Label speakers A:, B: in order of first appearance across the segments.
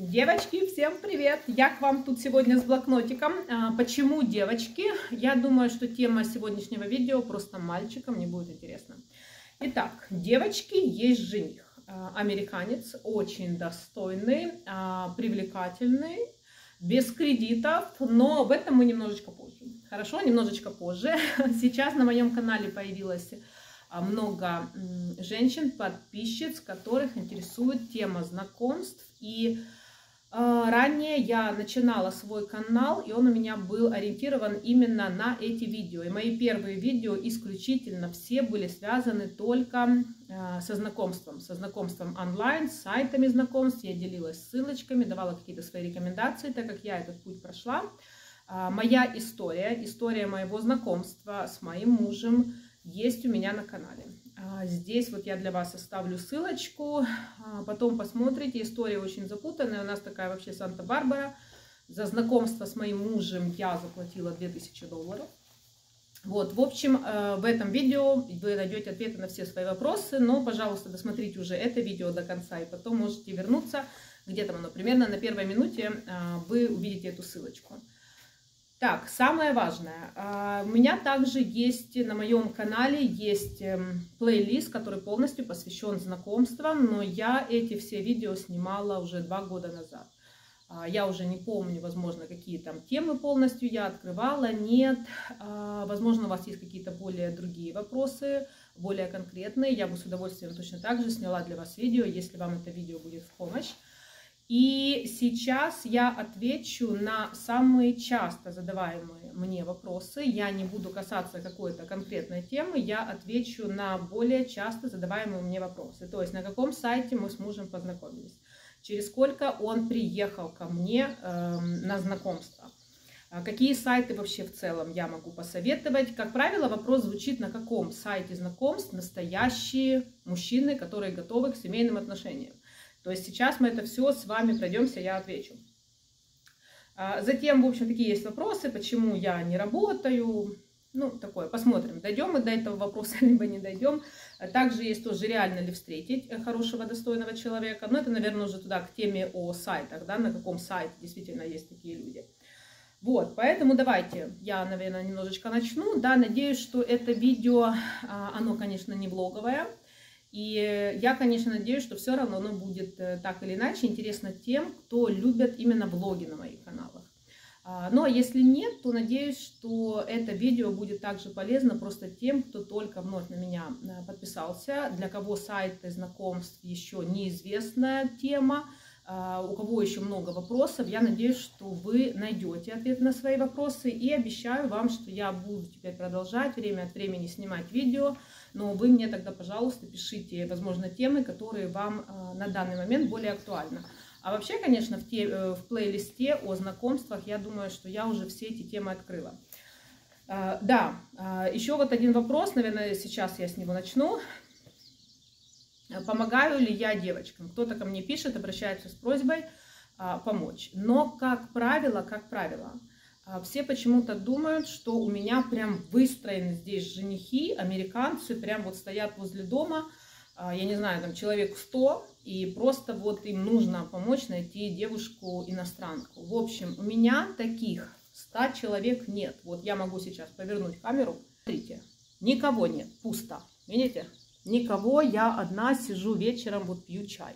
A: Девочки, всем привет! Я к вам тут сегодня с блокнотиком. А, почему девочки? Я думаю, что тема сегодняшнего видео просто мальчикам не будет интересна. Итак, девочки, есть жених. А, американец, очень достойный, а, привлекательный, без кредитов, но об этом мы немножечко позже. Хорошо, немножечко позже. Сейчас на моем канале появилась много женщин, подписчиц, которых интересует тема знакомств и ранее я начинала свой канал, и он у меня был ориентирован именно на эти видео. И мои первые видео исключительно все были связаны только а, со знакомством. Со знакомством онлайн, с сайтами знакомств. Я делилась ссылочками, давала какие-то свои рекомендации, так как я этот путь прошла. А, моя история, история моего знакомства с моим мужем есть у меня на канале. А, здесь вот я для вас оставлю ссылочку, а, потом посмотрите, история очень запутанная, у нас такая вообще Санта-Барбара. За знакомство с моим мужем я заплатила 2000 долларов. Вот, в общем, э, в этом видео вы найдете ответы на все свои вопросы, но, пожалуйста, досмотрите уже это видео до конца, и потом можете вернуться, где-то оно примерно на первой минуте а, вы увидите эту ссылочку. Так, самое важное. А, у меня также есть на моем канале есть эм, плейлист, который полностью посвящен знакомствам, но я эти все видео снимала уже два года назад. А, я уже не помню, возможно, какие там темы полностью я открывала, нет. А, возможно, у вас есть какие-то более другие вопросы, более конкретные. Я бы с удовольствием точно так же сняла для вас видео, если вам это видео будет в помощь. И сейчас я отвечу на самые часто задаваемые мне вопросы. Я не буду касаться какой-то конкретной темы, я отвечу на более часто задаваемые мне вопросы. То есть на каком сайте мы с мужем познакомились, через сколько он приехал ко мне э, на знакомство. А какие сайты вообще в целом я могу посоветовать? Как правило, вопрос звучит, на каком сайте знакомств настоящие мужчины, которые готовы к семейным отношениям. То есть сейчас мы это все с вами пройдемся, я отвечу. А, затем, в общем, такие есть вопросы, почему я не работаю, ну, такое, посмотрим, дойдем мы до этого вопроса, либо не дойдем. Также есть тоже, реально ли встретить э, хорошего, достойного человека. Но это, наверное, уже туда, к теме о сайтах, да, на каком сайте действительно есть такие люди. Вот, поэтому давайте я, наверное, немножечко начну. Да, надеюсь, что это видео, а, оно, конечно, не влоговое, и я, конечно, надеюсь, что все равно оно будет э, так или иначе интересно тем, кто любит именно влоги на моих каналах. А, ну а если нет, то надеюсь, что это видео будет также полезно просто тем, кто только вновь на меня э, подписался, для кого сайты знакомств еще неизвестная тема, а, у кого еще много вопросов. Я надеюсь, что вы найдете ответ на свои вопросы и обещаю вам, что я буду теперь продолжать время от времени снимать видео, но вы мне тогда, пожалуйста, пишите, возможно, темы, которые вам а, на данный момент более актуальны. А вообще, конечно, в, те, э, в плейлисте о знакомствах, я думаю, что я уже все эти темы открыла. А, да, еще вот один вопрос, наверное, сейчас я с него начну. Помогаю ли я девочкам? Кто-то ко мне пишет, обращается с просьбой помочь. Но, как правило, как правило, все почему-то думают, что у меня прям выстроены здесь женихи, американцы, прям вот стоят возле дома, а, я не знаю, там человек 100, и просто вот им нужно помочь найти девушку-иностранку. В общем, у меня таких 100 человек нет. Вот я могу сейчас повернуть камеру. Смотрите, никого нет, пусто. Видите? Никого, я одна сижу вечером, вот пью чай.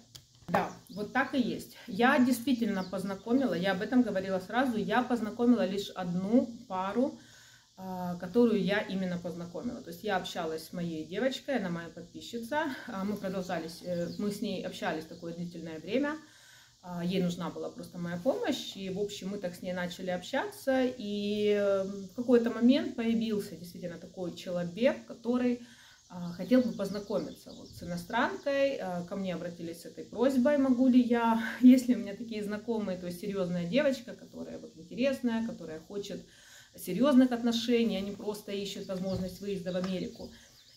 A: Да, вот так и есть. Я действительно познакомила, я об этом говорила сразу, я познакомила лишь одну пару, а, которую я именно познакомила. То есть я общалась с моей девочкой, она моя подписчица, а, мы продолжались, э, мы с ней общались такое длительное время, а, ей нужна была просто моя помощь, и, в общем, мы так с ней начали общаться, и э, в какой-то момент появился действительно такой человек, который хотел бы познакомиться вот с иностранкой. А, ко мне обратились с этой просьбой, могу ли я, если у меня такие знакомые, то есть серьезная девочка, которая вот интересная, которая хочет серьезных отношений, а не просто ищет возможность выезда в Америку.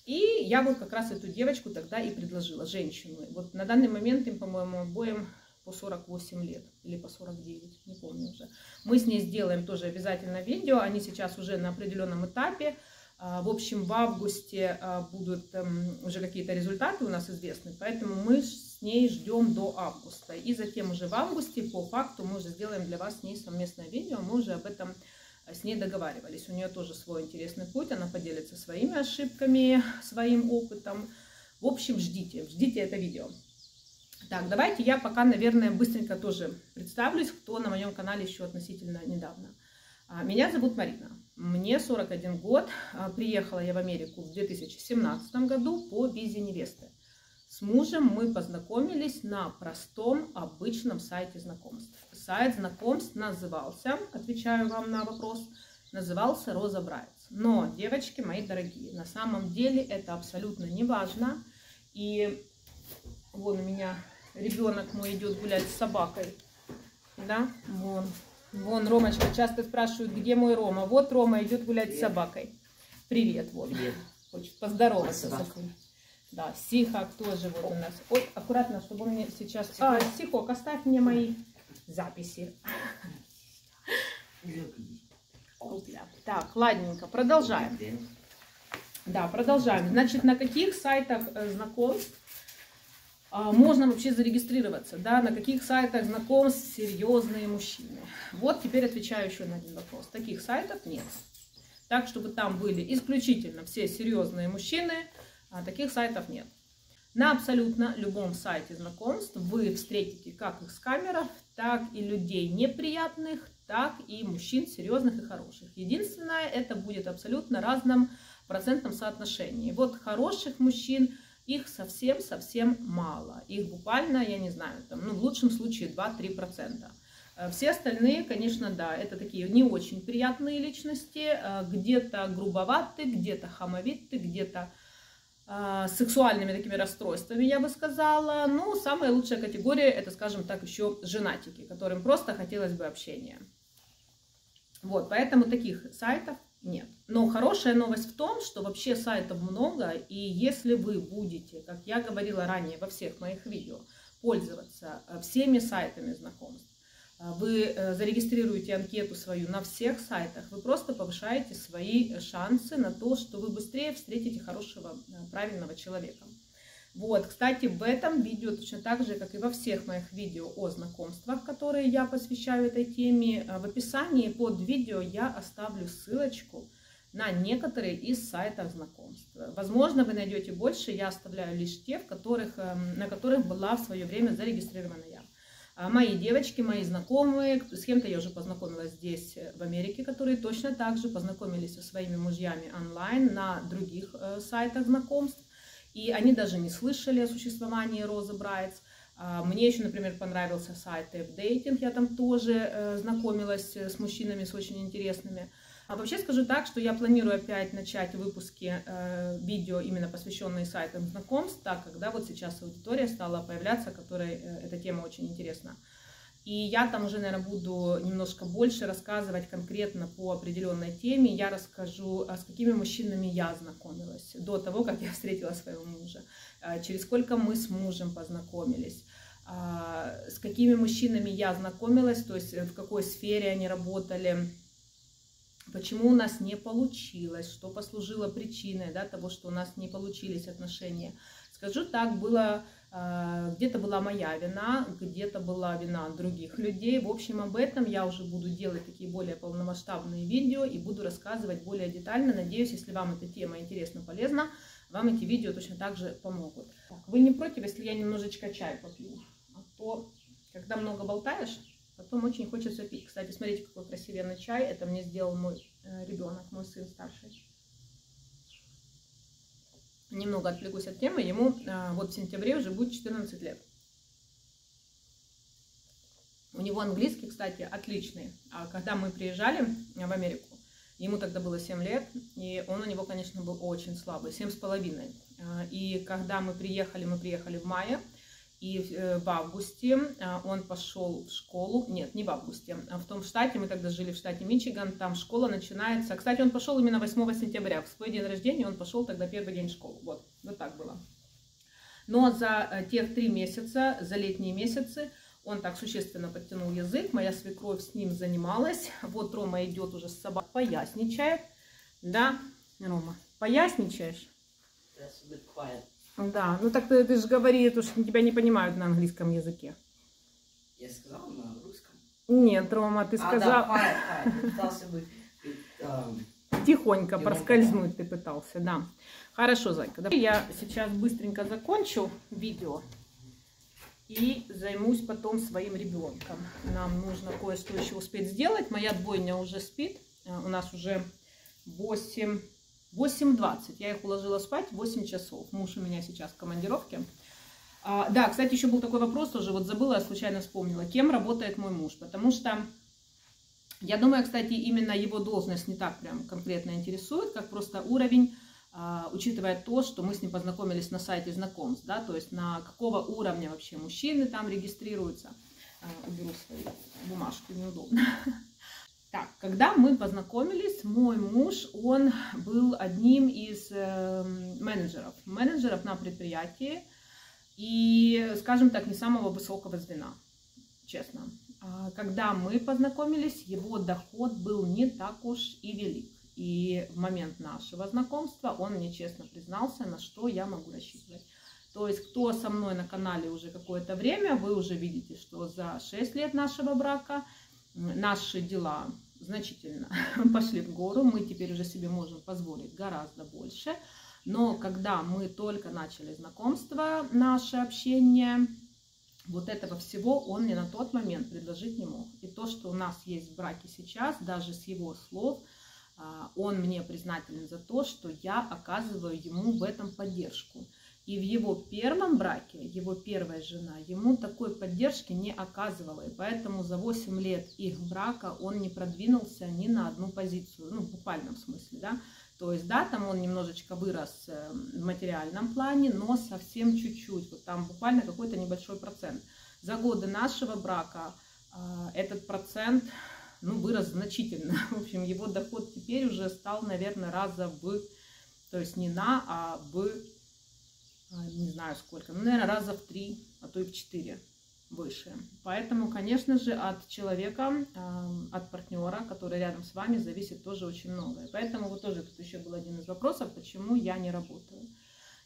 A: И я вот как раз эту девочку тогда и предложила, женщину. Вот на данный момент им, по-моему, обоим по 48 лет или по 49, не помню уже. Мы с ней сделаем тоже обязательно видео, они сейчас уже на определенном этапе, а, в общем, в августе а, будут эм, уже какие-то результаты у нас известны, поэтому мы с ней ждем до августа. И затем уже в августе, по факту, мы уже сделаем для вас с ней совместное видео. Мы уже об этом с ней договаривались. У нее тоже свой интересный путь. Она поделится своими ошибками, своим опытом. В общем, ждите, ждите это видео. Так, давайте я пока, наверное, быстренько тоже представлюсь, кто на моем канале еще относительно недавно. А, меня зовут Марина. Мне 41 год. А, приехала я в Америку в 2017 году по визе невесты. С мужем мы познакомились на простом, обычном сайте знакомств. Сайт знакомств назывался, отвечаю вам на вопрос, назывался Роза Брайтс. Но, девочки мои дорогие, на самом деле это абсолютно не важно. И вон у меня ребенок мой идет гулять с собакой. Да, вон. Вон Ромочка часто спрашивают, где мой Рома. Вот Рома идет гулять Привет. с собакой. Привет, вот. Привет. Хочет поздороваться со своим. Да, Сихак тоже вот у нас. Ой, аккуратно, чтобы он мне сейчас... А, Сихок, оставь мне мои записи. Так, ладненько, продолжаем. Да, продолжаем. Значит, на каких сайтах э, знакомств можно вообще зарегистрироваться, да, на каких сайтах знакомств серьезные мужчины. Вот теперь отвечаю еще на один вопрос. Таких сайтов нет. Так, чтобы там были исключительно все серьезные мужчины, а таких сайтов нет. На абсолютно любом сайте знакомств вы встретите как их камеров, так и людей неприятных, так и мужчин серьезных и хороших. Единственное, это будет абсолютно разном процентном соотношении. Вот хороших мужчин – их совсем-совсем мало. Их буквально, я не знаю, там, ну, в лучшем случае 2-3%. Э, все остальные, конечно, да, это такие не очень приятные личности, э, где-то грубоваты, где-то хамовиты, где-то э, сексуальными такими расстройствами, я бы сказала. Ну, самая лучшая категория, это, скажем так, еще женатики, которым просто хотелось бы общения. Вот, поэтому таких сайтов нет. Но хорошая новость в том, что вообще сайтов много, и если вы будете, как я говорила ранее во всех моих видео, пользоваться э, всеми сайтами знакомств, э, вы э, зарегистрируете анкету свою на всех сайтах, вы просто повышаете свои шансы на то, что вы быстрее встретите хорошего, правильного человека. Вот, кстати, в этом видео, точно так же, как и во всех моих видео о знакомствах, которые я посвящаю этой теме, э, в описании под видео я оставлю ссылочку на некоторые из сайтов знакомств. Возможно, вы найдете больше, я оставляю лишь те, в которых, эм, на которых была в свое время зарегистрирована я. А мои девочки, мои знакомые, с кем-то я уже познакомилась здесь, э, в Америке, которые точно так же познакомились со своими мужьями онлайн на других э, сайтах знакомств и они даже не слышали о существовании Розы Брайтс. А, мне еще, например, понравился сайт F-Dating, я там тоже э, знакомилась э, с мужчинами, с очень интересными. А вообще скажу так, что я планирую опять начать выпуски э, видео, именно посвященные сайтам знакомств, так когда вот сейчас аудитория стала появляться, которой эта тема очень интересна. И я там уже, наверное, буду немножко больше рассказывать конкретно по определенной теме. Я расскажу, а с какими мужчинами я знакомилась до того, как я встретила своего мужа, а, через сколько мы с мужем познакомились, а, с какими мужчинами я знакомилась, то есть в какой сфере они работали, почему у нас не получилось, что послужило причиной да, того, что у нас не получились отношения. Скажу так, было где-то была моя вина, где-то была вина других людей. В общем, об этом я уже буду делать такие более полномасштабные видео и буду рассказывать более детально. Надеюсь, если вам эта тема интересна, полезна, вам эти видео точно так же помогут. Так, вы не против, если я немножечко чай попью? А то, когда много болтаешь, потом очень хочется пить. Кстати, смотрите, какой красивенный чай. Это мне сделал мой э, ребенок, мой сын старший немного отвлекусь от темы, ему а, вот в сентябре уже будет 14 лет. У него английский, кстати, отличный. А когда мы приезжали в Америку, ему тогда было 7 лет, и он у него, конечно, был очень слабый, 7,5. А, и когда мы приехали, мы приехали в мае, и э, в августе а, он пошел в школу, нет, не в августе, а в том штате, мы тогда жили в штате Мичиган, там школа начинается, кстати, он пошел именно 8 сентября, в свой день рождения он пошел тогда первый день в школу, вот, вот так было. Но за э, тех три месяца, за летние месяцы, он так существенно подтянул язык, моя свекровь с ним занималась, вот Рома идет уже с собой, поясничает, да, Рома, поясничаешь? Да, ну так ты, ты же говори, то, что тебя не понимают на английском языке.
B: Я сказал на русском.
A: Нет, Рома, ты
B: А,
A: сказал...
B: да, Пытался бы... эм,
A: Тихонько
B: Тихонько,
A: проскользнуть ты пытался, да. Хорошо, Зайка, давай я сейчас быстренько закончу видео и займусь потом своим ребенком. Нам нужно кое-что еще успеть сделать. Моя двойня уже спит. Э, У нас уже 8, 8.20. Я их уложила спать 8 часов. Муж у меня сейчас в командировке. А, да, кстати, еще был такой вопрос тоже. Вот забыла, случайно вспомнила. Кем работает мой муж? Потому что я думаю, кстати, именно его должность не так прям конкретно интересует, как просто уровень, а, учитывая то, что мы с ним познакомились на сайте знакомств, да, то есть на какого уровня вообще мужчины там регистрируются. А, Уберу свою бумажку, неудобно. Так, когда мы познакомились, мой муж, он был одним из э, менеджеров, менеджеров на предприятии, и, скажем так, не самого высокого звена, честно. А, Когда мы познакомились, его доход был не так уж и велик. И в момент нашего знакомства он мне честно признался, на что я могу рассчитывать. То есть, кто со мной на канале уже какое-то время, вы уже видите, что за 6 лет нашего брака наши дела значительно пошли в гору. Мы теперь уже себе можем позволить гораздо больше. Но когда мы только начали знакомство, наше общение, вот этого всего он мне на тот момент предложить не мог. И то, что у нас есть в браке сейчас, даже с его слов, а, он мне признателен за то, что я оказываю ему в этом поддержку. И в его первом браке, его первая жена, ему такой поддержки не оказывала. И поэтому за 8 лет их брака он не продвинулся ни на одну позицию, ну, в буквальном смысле, да. То есть, да, там он немножечко вырос э, в материальном плане, но совсем чуть-чуть, вот там буквально какой-то небольшой процент. За годы нашего брака а, этот процент, ну, вырос значительно. В общем, его доход теперь уже стал, наверное, раза в, то есть не на, а в, не знаю сколько, ну, наверное, раза в три, а то и в четыре выше. Поэтому, конечно же, от человека, а, от партнера, который рядом с вами, зависит тоже очень многое. Поэтому вот тоже тут еще был один из вопросов, почему я не работаю.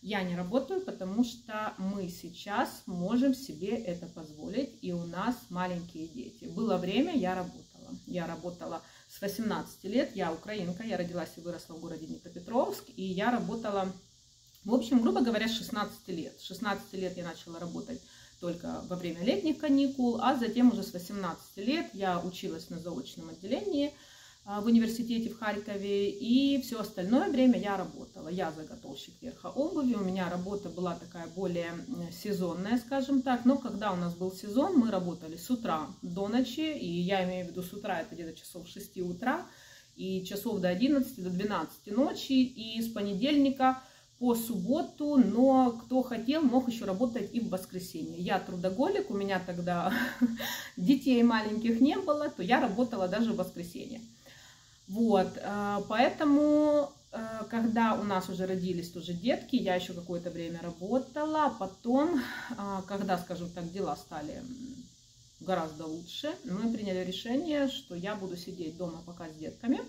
A: Я не работаю, потому что мы сейчас можем себе это позволить, и у нас маленькие дети. Было время, я работала. Я работала с 18 лет, я украинка, я родилась и выросла в городе Днепропетровск, и я работала, в общем, грубо говоря, с 16 лет. С 16 лет я начала работать только во время летних каникул, а затем уже с 18 лет я училась на заочном отделении а, в университете в Харькове, и все остальное время я работала. Я заготовщик верха обуви, у меня работа была такая более сезонная, скажем так, но когда у нас был сезон, мы работали с утра до ночи, и я имею в виду с утра, это где-то часов 6 утра, и часов до 11, до 12 ночи, и с понедельника по субботу, но кто хотел, мог еще работать и в воскресенье. Я трудоголик, у меня тогда детей маленьких не было, то я работала даже в воскресенье. Вот, поэтому, когда у нас уже родились тоже детки, я еще какое-то время работала, потом, когда, скажем так, дела стали гораздо лучше, мы приняли решение, что я буду сидеть дома пока с детками,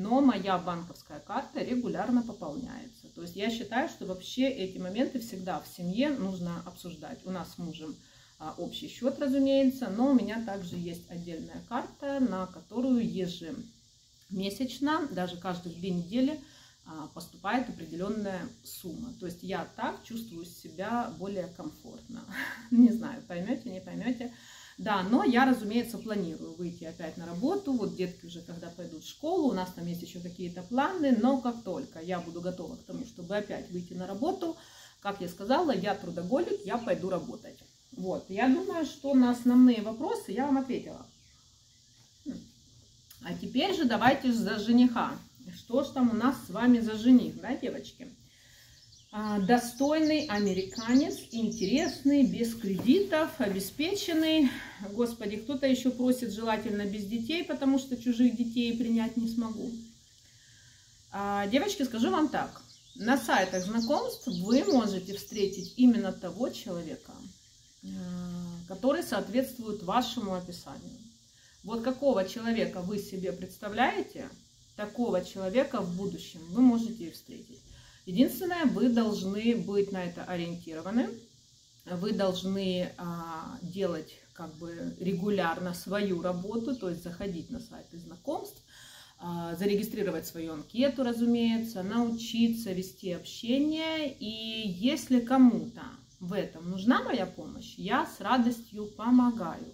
A: но моя банковская карта регулярно пополняется. То есть я считаю, что вообще эти моменты всегда в семье нужно обсуждать. У нас с мужем а, общий счет, разумеется, но у меня также есть отдельная карта, на которую ежемесячно, даже каждые две недели а, поступает определенная сумма. То есть я так чувствую себя более комфортно. Не знаю, поймете, не поймете. Да, но я, разумеется, планирую выйти опять на работу. Вот детки уже когда пойдут в школу, у нас там есть еще какие-то планы, но как только я буду готова к тому, чтобы опять выйти на работу, как я сказала, я трудоголик, я пойду работать. Вот, я думаю, что на основные вопросы я вам ответила. А теперь же давайте за жениха. Что ж там у нас с вами за жених, да, девочки? Достойный американец, интересный, без кредитов, обеспеченный. Господи, кто-то еще просит желательно без детей, потому что чужих детей принять не смогу. Девочки, скажу вам так. На сайтах знакомств вы можете встретить именно того человека, который соответствует вашему описанию. Вот какого человека вы себе представляете, такого человека в будущем вы можете и встретить. Единственное, вы должны быть на это ориентированы, вы должны а, делать как бы регулярно свою работу, то есть заходить на сайты знакомств, а, зарегистрировать свою анкету, разумеется, научиться вести общение. И если кому-то в этом нужна моя помощь, я с радостью помогаю.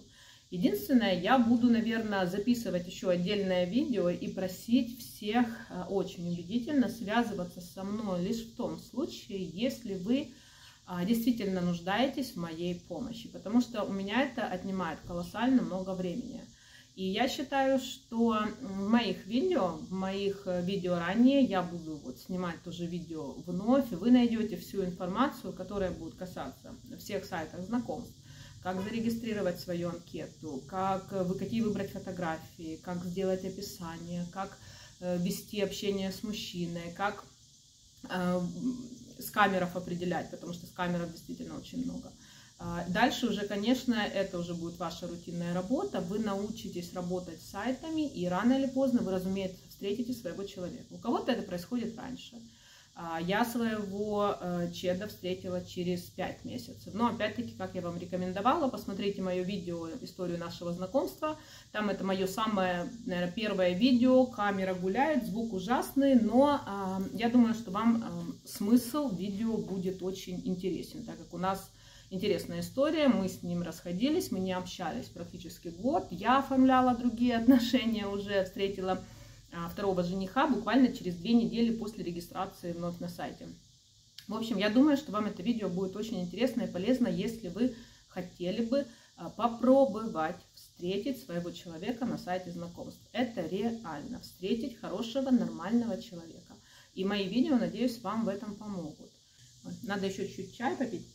A: Единственное, я буду, наверное, записывать еще отдельное видео и просить всех а, очень убедительно связываться со мной лишь в том случае, если вы а, действительно нуждаетесь в моей помощи, потому что у меня это отнимает колоссально много времени. И я считаю, что в моих видео, в моих э, видео ранее, я буду вот снимать тоже видео вновь, и вы найдете всю информацию, которая будет касаться всех сайтов знакомств. Как зарегистрировать свою анкету, как, вы, какие выбрать фотографии, как сделать описание, как э, вести общение с мужчиной, как э, с камеров определять, потому что с камеров действительно очень много. А, дальше уже, конечно, это уже будет ваша рутинная работа. Вы научитесь работать с сайтами, и рано или поздно вы, разумеется, встретите своего человека. У кого-то это происходит раньше. А, я своего э, чеда встретила через 5 месяцев. Но опять-таки, как я вам рекомендовала, посмотрите мое видео «Историю нашего знакомства». Там это мое самое, наверное, первое видео. Камера гуляет, звук ужасный, но а, я думаю, что вам э, смысл видео будет очень интересен, так как у нас интересная история. Мы с ним расходились, мы не общались практически год. Я оформляла другие отношения уже, встретила а, второго жениха буквально через две недели после регистрации вновь на сайте. В общем, я думаю, что вам это видео будет очень интересно и полезно, если вы хотели бы а, попробовать встретить своего человека на сайте знакомств. Это реально. Встретить хорошего, нормального человека. И мои видео, надеюсь, вам в этом помогут. Надо еще чуть чай попить.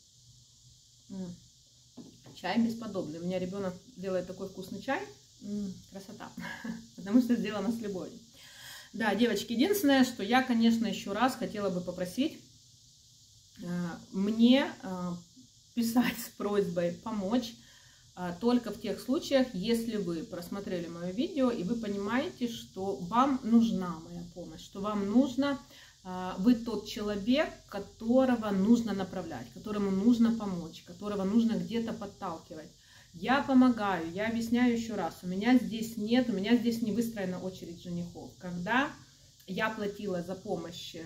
A: Чай бесподобный. У меня ребенок делает такой вкусный чай. Красота. Потому что сделано с любовью. Да, девочки, единственное, что я, конечно, еще раз хотела бы попросить э, мне э, писать с просьбой помочь э, только в тех случаях, если вы просмотрели мое видео и вы понимаете, что вам нужна моя помощь, что вам нужно, вы тот человек, которого нужно направлять, которому нужно помочь, которого нужно где-то подталкивать. Я помогаю, я объясняю еще раз, у меня здесь нет, у меня здесь не выстроена очередь женихов. Когда я платила за помощь эм,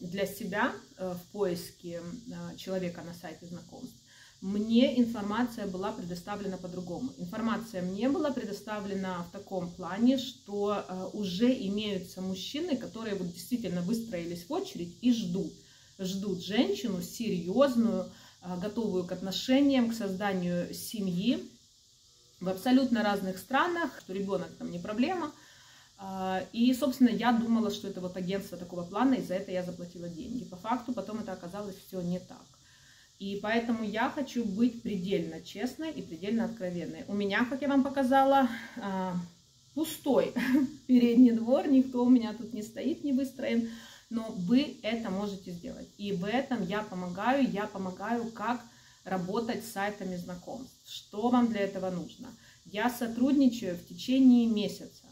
A: для себя э, в поиске э, человека на сайте знакомств, мне информация была предоставлена по-другому. Информация мне была предоставлена в таком плане, что э, уже имеются мужчины, которые вот действительно выстроились в очередь и ждут. Ждут женщину серьезную, готовую к отношениям, к созданию семьи в абсолютно разных странах, что ребенок там не проблема. А, и, собственно, я думала, что это вот агентство такого плана, и за это я заплатила деньги. По факту потом это оказалось все не так. И поэтому я хочу быть предельно честной и предельно откровенной. У меня, как я вам показала, а, пустой передний двор, никто у меня тут не стоит, не выстроен но вы это можете сделать. И в этом я помогаю, я помогаю, как работать с сайтами знакомств. Что вам для этого нужно? Я сотрудничаю в течение месяца.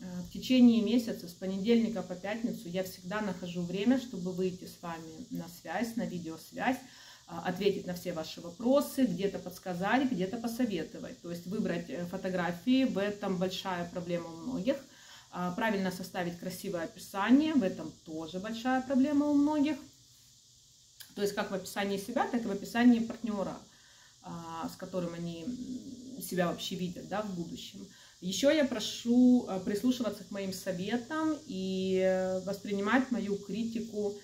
A: Э, в течение месяца, с понедельника по пятницу, я всегда нахожу время, чтобы выйти с вами на связь, на видеосвязь, а, ответить на все ваши вопросы, где-то подсказать, где-то посоветовать. То есть выбрать э, фотографии, в этом большая проблема у многих – правильно составить красивое описание, в этом тоже большая проблема у многих. То есть как в описании себя, так и в описании партнера, а, с которым они себя вообще видят да, в будущем. Еще я прошу а, прислушиваться к моим советам и воспринимать мою критику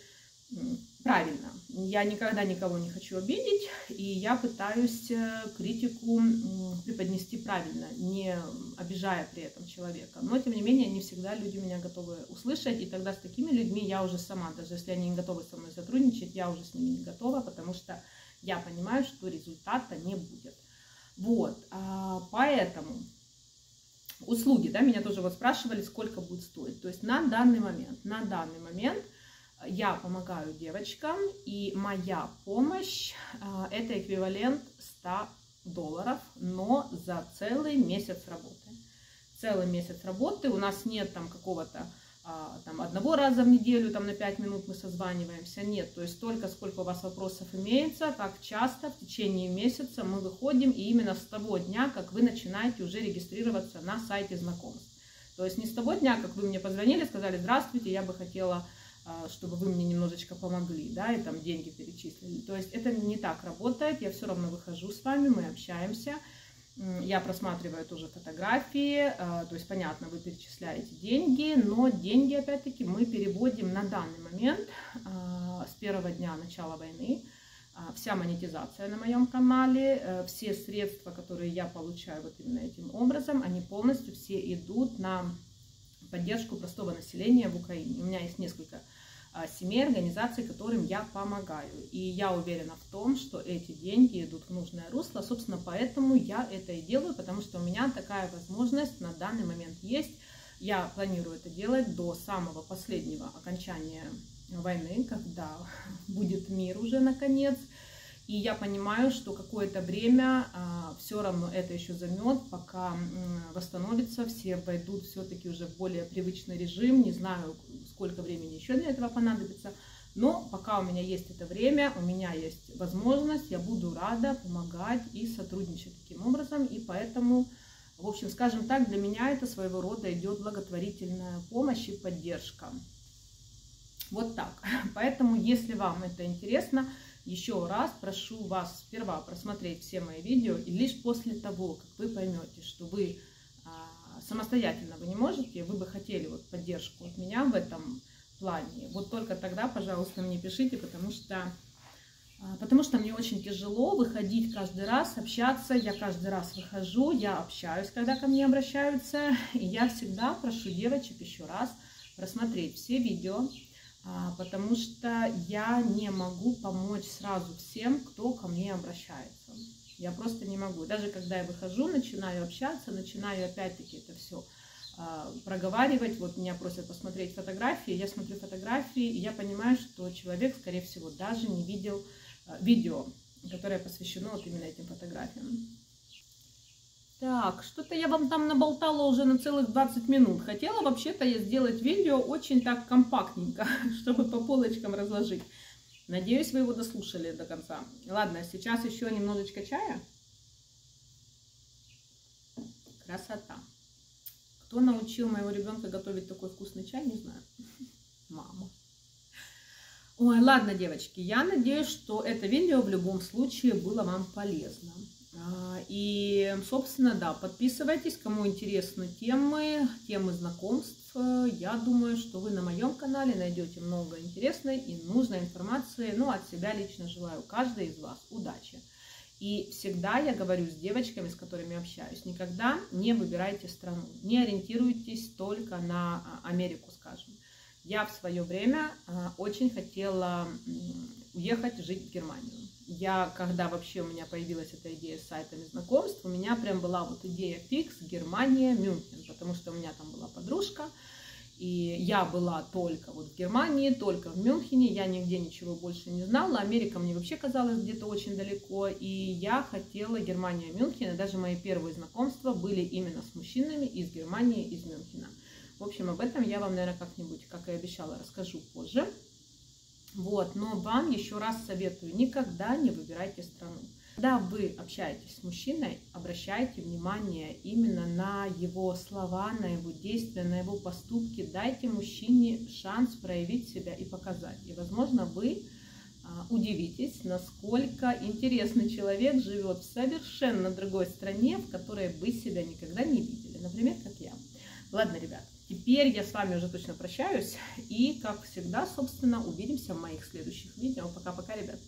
A: правильно. Я никогда никого не хочу обидеть, и я пытаюсь э, критику преподнести правильно, не обижая при этом человека. Но, тем не менее, не всегда люди меня готовы услышать, и тогда с такими людьми я уже сама, даже если они не готовы со мной сотрудничать, я уже с ними не готова, потому что я понимаю, что результата не будет. Вот, а, поэтому услуги, да, меня тоже вот спрашивали, сколько будет стоить. То есть на данный момент, на данный момент – я помогаю девочкам, и моя помощь а, это эквивалент 100 долларов, но за целый месяц работы. Целый месяц работы, у нас нет там какого-то а, там, одного раза в неделю, там, на 5 минут мы созваниваемся. Нет, то есть столько, сколько у вас вопросов имеется, как часто в течение месяца мы выходим, и именно с того дня, как вы начинаете уже регистрироваться на сайте знакомств. То есть не с того дня, как вы мне позвонили, сказали, здравствуйте, я бы хотела, чтобы вы мне немножечко помогли, да, и там деньги перечислили. То есть это не так работает, я все равно выхожу с вами, мы общаемся, я просматриваю тоже фотографии, э, то есть, понятно, вы перечисляете деньги, но деньги, опять-таки, мы переводим на данный момент э, с первого дня начала войны. Э, вся монетизация на моем канале, все средства, которые я получаю вот именно этим образом, они полностью все идут на поддержку простого населения в Украине. У меня есть несколько а, семей, организаций, которым я помогаю. И я уверена в том, что эти деньги идут в нужное русло. Собственно, поэтому я это и делаю, потому что у меня такая возможность на данный момент есть. Я планирую это делать до самого последнего окончания войны, когда будет мир уже наконец. И я понимаю, что какое-то время а, все равно это еще займет, пока восстановится, все войдут все-таки уже в более привычный режим. Не знаю, сколько времени еще для этого понадобится. Но пока у меня есть это время, у меня есть возможность, я буду рада помогать и сотрудничать таким образом. И поэтому, в общем, скажем так, для меня это своего рода идет благотворительная помощь и поддержка. Вот так. Поэтому, если вам это интересно, еще раз прошу вас сперва просмотреть все мои видео, и лишь после того, как вы поймете, что вы а, самостоятельно вы не можете, вы бы хотели вот поддержку от меня в этом плане, вот только тогда, пожалуйста, мне пишите, потому что а, Потому что мне очень тяжело выходить каждый раз, общаться. Я каждый раз выхожу, я общаюсь, когда ко мне обращаются. И я всегда прошу девочек еще раз просмотреть все видео, потому что я не могу помочь сразу всем, кто ко мне обращается. Я просто не могу. Даже когда я выхожу, начинаю общаться, начинаю опять-таки это все а, проговаривать. Вот меня просят посмотреть фотографии, я смотрю фотографии, и я понимаю, что человек, скорее всего, даже не видел а, видео, которое посвящено вот именно этим фотографиям. Так, что-то я вам там наболтала уже на целых 20 минут. Хотела вообще-то я сделать видео очень так компактненько, чтобы по полочкам разложить. Надеюсь, вы его дослушали до конца. Ладно, сейчас еще немножечко чая. Красота. Кто научил моего ребенка готовить такой вкусный чай, не знаю. Мама. Ой, ладно, девочки, я надеюсь, что это видео в любом случае было вам полезно. А, и, собственно, да, подписывайтесь, кому интересны темы, темы знакомств. Я думаю, что вы на моем канале найдете много интересной и нужной информации. Ну, от себя лично желаю каждой из вас удачи. И всегда я говорю с девочками, с которыми общаюсь, никогда не выбирайте страну, не ориентируйтесь только на а, Америку, скажем. Я в свое время а, очень хотела уехать жить в Германию я, когда вообще у меня появилась эта идея с сайтами знакомств, у меня прям была вот идея фикс Германия, Мюнхен, потому что у меня там была подружка, и я была только вот в Германии, только в Мюнхене, я нигде ничего больше не знала. Америка мне вообще казалась где-то очень далеко, и я хотела Германия, Мюнхен, и даже мои первые знакомства были именно с мужчинами из Германии, из Мюнхена. В общем, об этом я вам, наверное, как-нибудь, как и обещала, расскажу позже. Вот, но вам еще раз советую, никогда не выбирайте страну. Когда вы общаетесь с мужчиной, обращайте внимание именно на его слова, на его действия, на его поступки. Дайте мужчине шанс проявить себя и показать. И, возможно, вы а, удивитесь, насколько интересный человек живет в совершенно другой стране, в которой вы себя никогда не видели. Например, как я. Ладно, ребят, Теперь я с вами уже точно прощаюсь. И, как всегда, собственно, увидимся в моих следующих видео. Пока-пока, ребят.